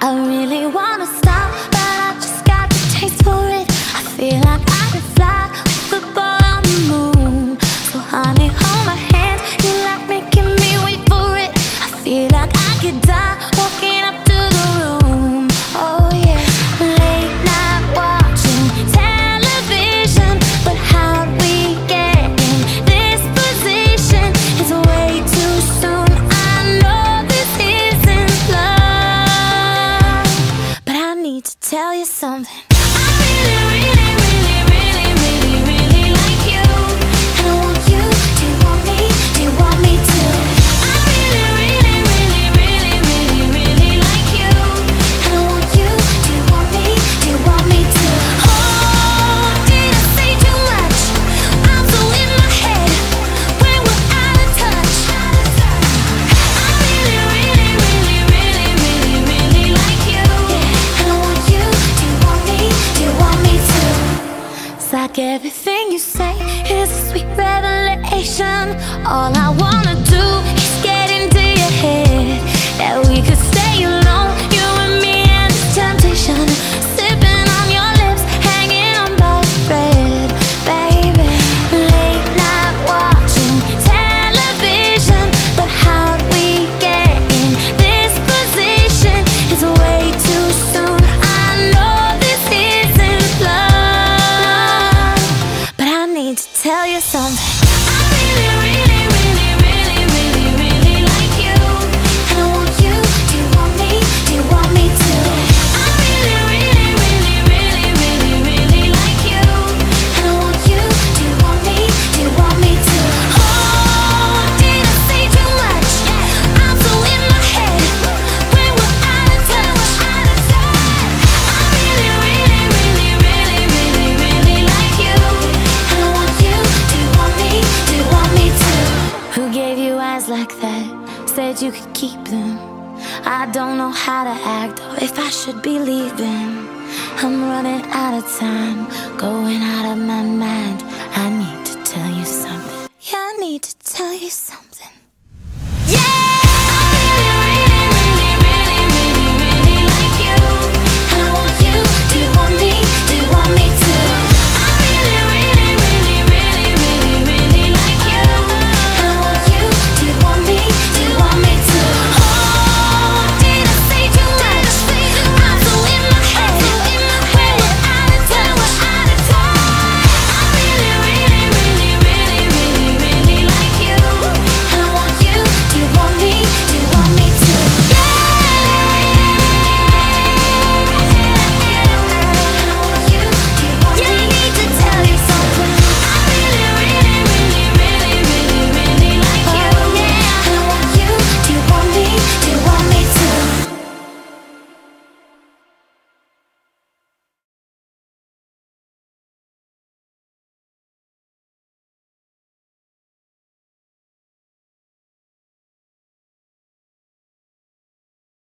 I really wanna stop, but I just got the taste for it. I feel like I could fly something like everything you say is a sweet revelation. All I wanna do. like that. Said you could keep them. I don't know how to act Or if I should be leaving. I'm running out of time Going out of my mind. I need